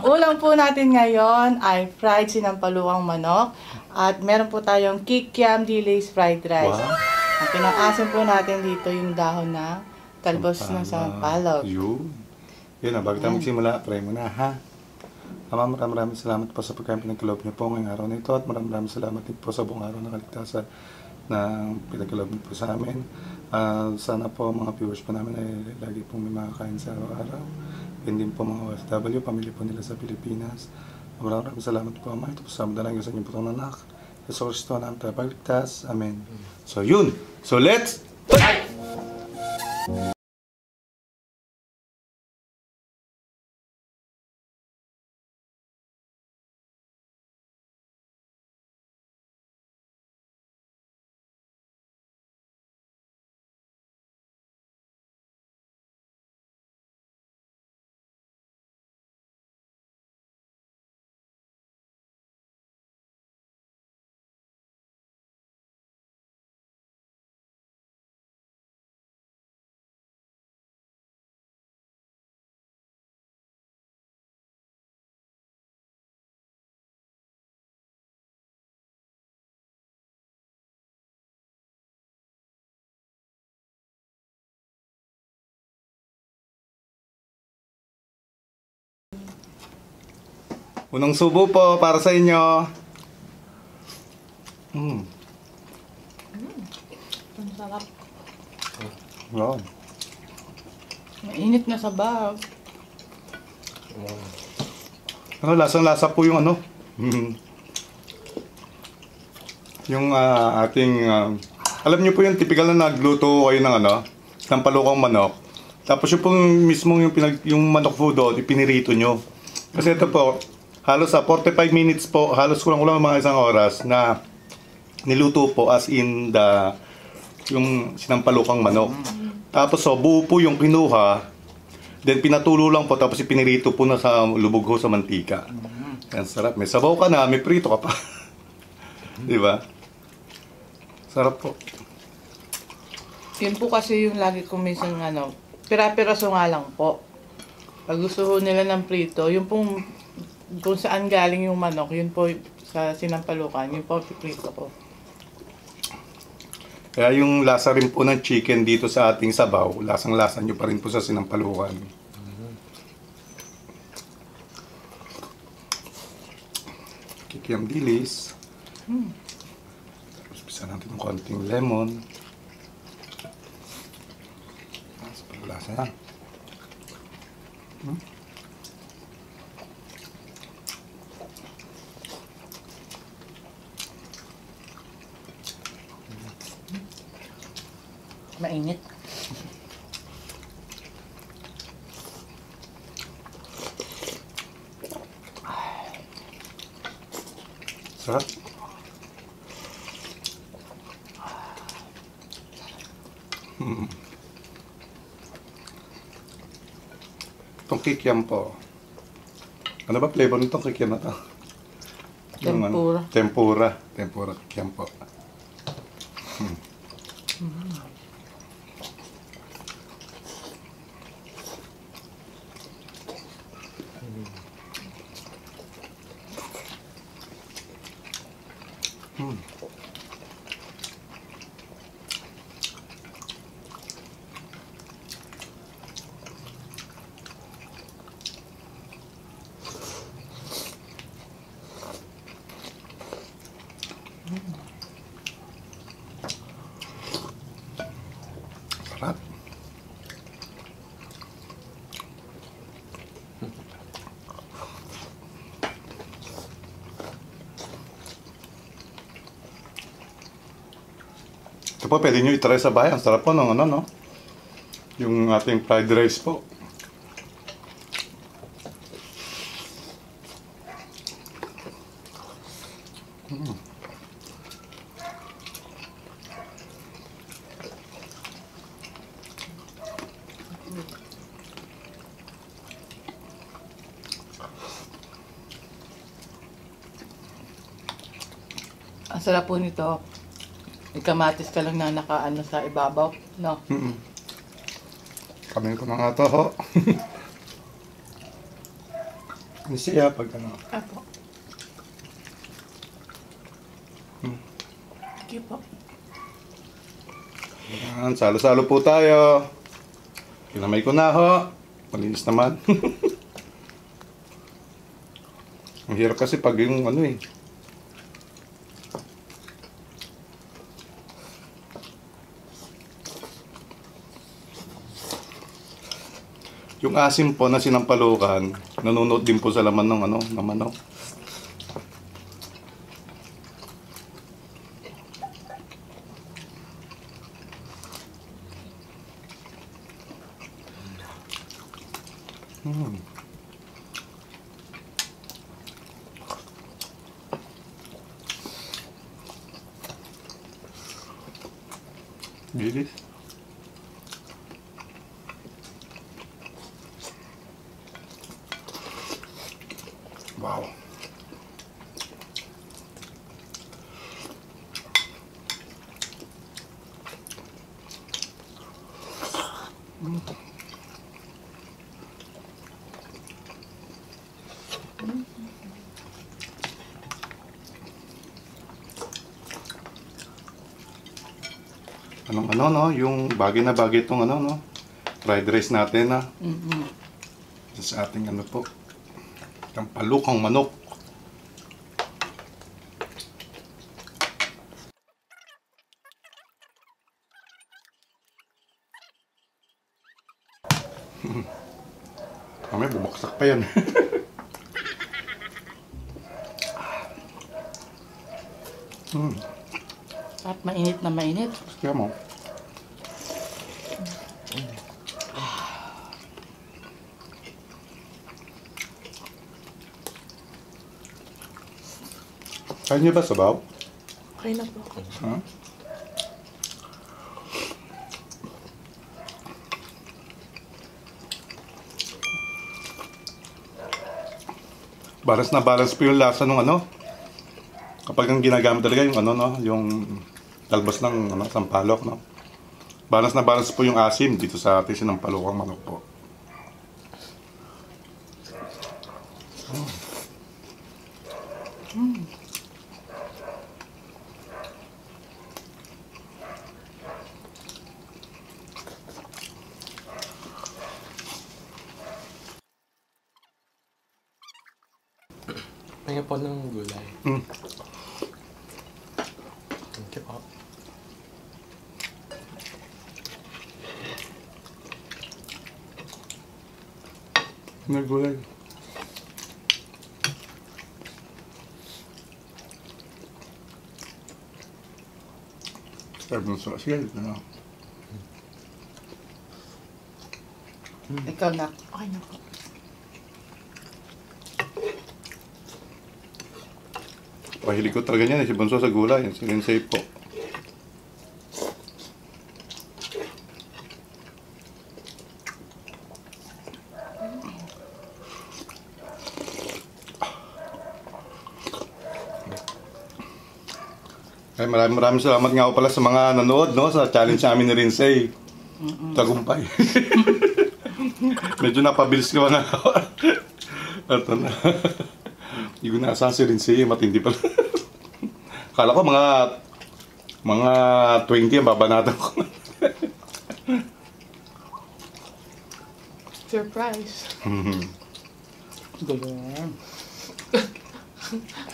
Ang ulam po natin ngayon ay fried sinampaluang manok. At meron po tayong kikiam delays fried rice. Wow. Ang pinakasin po natin dito yung dahon na talbos ng sampalok. Yun. Yun na, bago tayo magsimula, pray muna ha. Ama, maraming maraming salamat po sa pagkain pinagkaloob niyo po ngayong araw na ito at maraming maraming salamat din po sa buong araw ng kaligtasan na pinagkaloob niyo po sa amin. Ah, sana po mga viewers po namin ay lagi pong may makakain sa araw-araw. Yun din po mga OFW, pamilya po nila sa Pilipinas. Maraming salamat po Ama. Ito po sa madalang sa inyong putong anak. Sa source to namin tayo pagligtas. Amen. So yun. So let's Unang subo po para sa inyo. Mm. Ang sarap. Wow. Mainit na sabaw. Ano, lasang-lasa po yung ano. Mm. yung ah, ating... ah, alam niyo po yung typical na nagluto kayo ng ano, ng palukang manok. Tapos yung pong mismong yung, pinag, yung manok po doon, ipinirito nyo. Kasi ito po, halos sa 45 minutes po, halos kulang-kulang mga isang oras na niluto po as in the yung sinampalukang manok. Tapos so, buo po yung kinuha, then pinatulo lang po, tapos ipinirito po na sa lubog ho sa mantika. Yan, sarap. May sabaw ka na, may prito ka pa. Di ba? Sarap po. Yun po kasi yung lagi ko minsan ano, pira-piraso nga lang po. Pag gusto nila ng prito, yung pong kung saan galing yung manok, yun po sa sinampalukan, yun po piprito ko. Kaya yung lasa rin po ng chicken dito sa ating sabaw, lasang-lasa nyo pa rin po sa sinampalukan. Kikiam dilis. Tapos bisa natin ng konting lemon. Ah, sa paglasa yan. Hmm? Mainit. Sarap. Hmm. Itong kikiam po. Ano ba flavor nitong kikiam na to? Tempura. tempura. Tempura kikiam po. Hmm. Hmm. Sarap. Ito po, pwede nyo itry sa bahay. Ang sarap po ng ano, no? Yung ating fried rice po. Ang sarap po nito. May kamatis ka lang na nakaano sa ibabaw. No? Mm-mm. Kamin ko na nga to, ho. Ang siya pag ano. Apo. Hmm. Thank you po. Salo-salo po tayo. Kinamay ko na ho. Malinis naman. Ang hirap kasi pag yung ano eh. Yung asim po na sinampalukan, nanonood din po sa laman ng ano, ng manok. Bilis. Wow. Anong ano no, yung bagay na bagay itong ano no, fried rice natin na Mm-hmm. sa ating ano po, yung palukang manok. Mamaya bumagsak pa yan. hmm, At mainit na mainit. kaya mo. Kaya niyo ba sabaw? Okay na po. Ha? Balance na balance po yung lasa ng ano. Kapag ang ginagamit talaga yung ano no, yung talbos ng ano, sampalok no. Balance na balance po yung asim dito sa ating sinampalokang manok po. Kaya po ng gulay. Mm. Thank you po. Nagulay. Sabi mo sa sige, ano. Ikaw na. Okay na Pahilig ko talaga niyan, eh, si Bunso sa gulay, si Lindsay po. Ay, maraming maraming salamat nga pala sa mga nanood no, sa challenge namin ni Rinsay. Tagumpay. Medyo napabilis ko na ako. Ito na. Hindi ko naasahan si Rinsay, matindi pala. Kala ko mga mga 20 ang babanatan ko. Surprise. Mhm. Ganyan.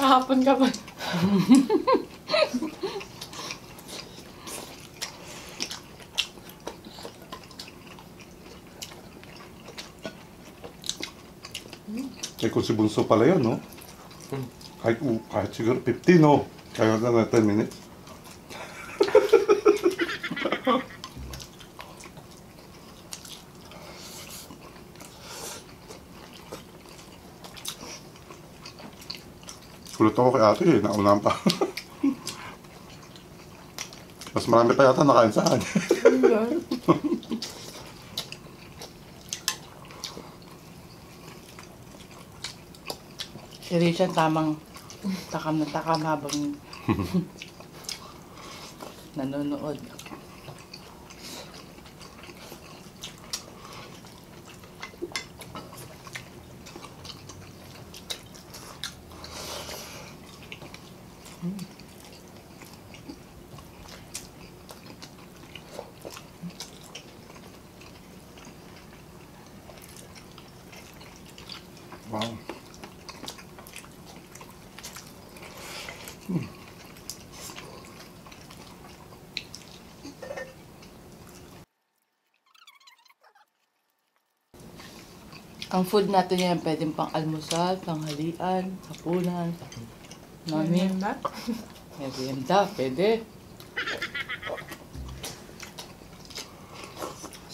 Kahapon ka pa. Eh kung si Bunso pala yun, no? Kahit, kahit siguro 15, no? Kaya na na 10 minutes. Kulot ako kay ate eh, naunahan pa. Mas marami pa yata nakain sa akin. Si Richard tamang takam na takam habang nanonood. Ang food natin yan, pwedeng pang almusal, tanghalian, hapunan, nani. Merienda. Merienda, pwede.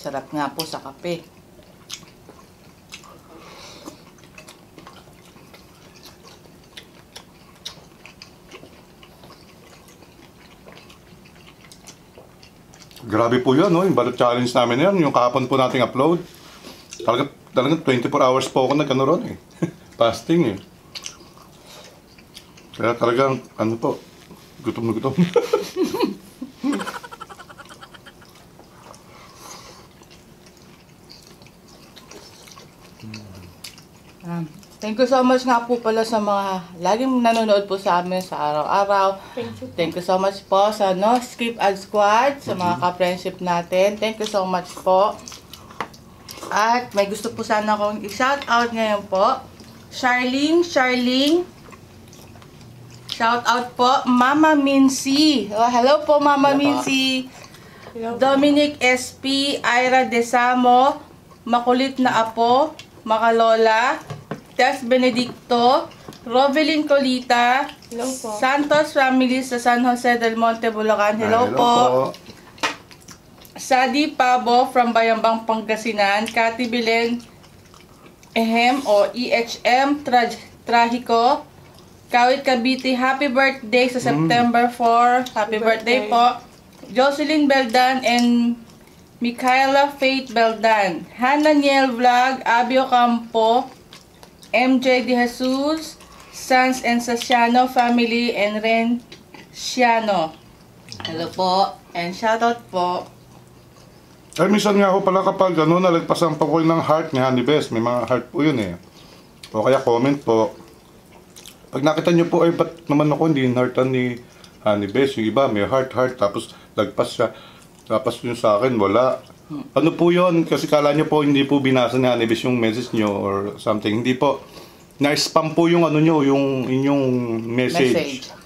Sarap nga po sa kape. Grabe po yun, no? Yung balot challenge namin yan, yung kahapon po nating upload. Talaga, talagang 24 hours po ako nagkano ron eh. Fasting eh. Kaya talagang, ano po, gutom na gutom. Um, thank you so much nga po pala sa mga laging nanonood po sa amin sa araw-araw. Thank you. Thank you so much po sa No Skip Ad Squad, sa mga ka-friendship natin. Thank you so much po. At may gusto po sana akong i-shout out ngayon po. Charlene, Charlene. Shout out po, Mama Mincy. Oh, hello po, Mama Hello po. Mincy. Hello. Dominic SP, Ira Desamo, Makulit na Apo, Makalola, Tess Benedicto, Rovelyn Colita, Hello po. Santos Family sa San Jose del Monte, Bulacan. Hello, po. Sadi Pabo from Bayambang, Pangasinan. Cathy Bilen Ehem o EHM Traj Trahiko. Kawit Cavite, happy birthday sa September 4. Happy birthday, birthday. po. Jocelyn Beldan and Micaela Faith Beldan. Hannah Niel Vlog, Abio Campo, MJ De Jesus, Sans and Sasiano family, and Ren Siano. Hello po. And shoutout po. Ay, minsan nga ako pala kapag ano, nalagpasan pa ko ng heart ni Honey Best. May mga heart po yun eh. O kaya comment po. Pag nakita nyo po, ay ba't naman ako hindi heartan ni Honey Best? Yung iba may heart, heart, tapos lagpas siya. Tapos yung sa akin, wala. Ano po yun? Kasi kala nyo po, hindi po binasa ni Honey Best yung message nyo or something. Hindi po. Na-spam po yung ano nyo, yung inyong message. Message.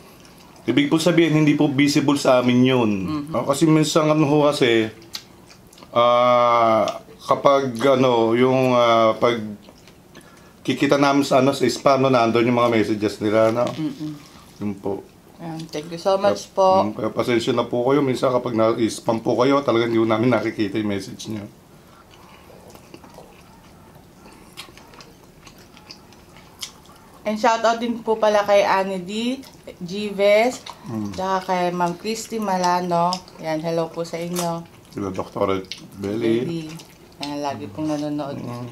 Ibig po sabihin, hindi po visible sa amin yun. Ah, Kasi minsan ano ho kasi, ah kapag ano, yung ah, pag kikita namin sa ano, sa spam, no, nandun yung mga messages nila, no? Yun po. Ayan, thank you so much po. Mm, Kaya pasensya na po kayo. Minsan kapag na-spam po kayo, talagang hindi namin nakikita yung message niyo. And shoutout din po pala kay Annie D, Gives, tsaka kay Ma'am Christy Malano. Yan, hello po sa inyo. Sila Dr. Belly. Yan, lagi pong nanonood. Mm.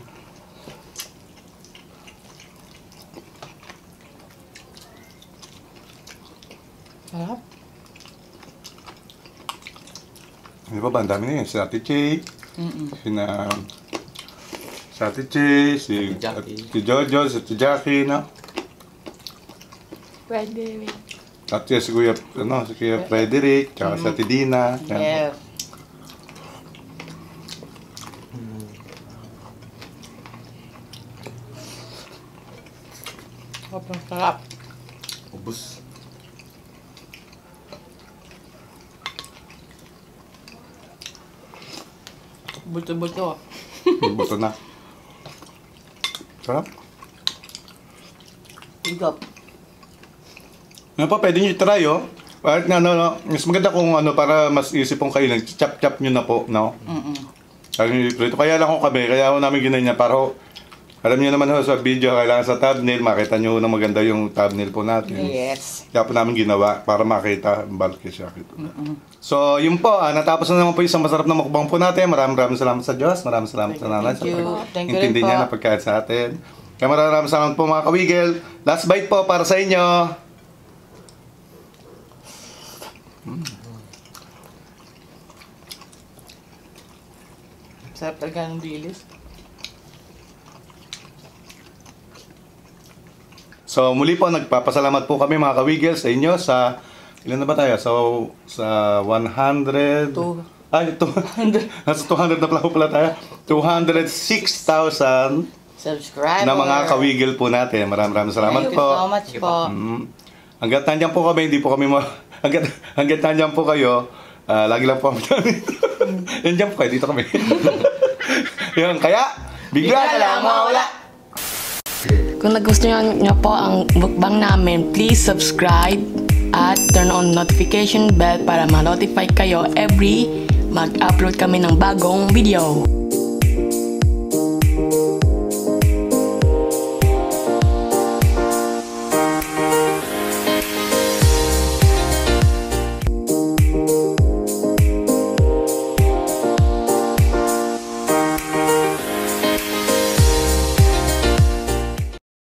Sarap. Di ba ba? Ang dami na yun. Si Ate Che, Mm-mm. si na... Si Ate Che, si, Jackie. si Jojo, si Ate Jackie, no? Pwede rin. At si Kuya, ano, si Kuya Frederick, tsaka si Ate Dina. yan. Sobrang sarap. Ubus. Buto-buto. Buto na. Sarap. Higop. Ano pa, pwede nyo i-try, oh. Kahit nga, ano, no, mas maganda kung ano, para mas easy pong kayo, nag-chop-chop nyo na po, no? Mm-mm. Kaya, nyo- kaya lang ko kami, kaya ako namin ginanyan, para alam niyo naman ho, sa video, kailangan sa thumbnail, makita nyo na maganda yung thumbnail po natin. Yes. Kaya po namin ginawa para makita ang bulky siya. So, yun po, ah, natapos na naman po yung isang masarap na mukbang po natin. Maraming maraming salamat sa Diyos. Maraming salamat sa nanay. Thank you. Thank you intindi rin niya po. na pagkain sa atin. Kaya maraming maraming salamat po mga kawigel. Last bite po para sa inyo. Sarap talaga ng dilis. So, muli po, nagpapasalamat po kami mga kawigel sa inyo sa... Ilan na ba tayo? So, sa 100... Two. Ay, 200. Nasa 200 na pala po pala tayo. 206,000 subscriber. na mga kawigil po natin. Maraming maraming salamat Thank you po. so much po. Mm. Hanggat nandiyan po kami, hindi po kami ma... Hanggat, hanggat nandiyan po kayo, ah, lagi lang po kami dito. nandiyan po kayo, dito kami. Yan, kaya, bigla na lang mawala. Kung nagustuhan nyo po ang mukbang namin, please subscribe at turn on notification bell para ma-notify kayo every mag-upload kami ng bagong video.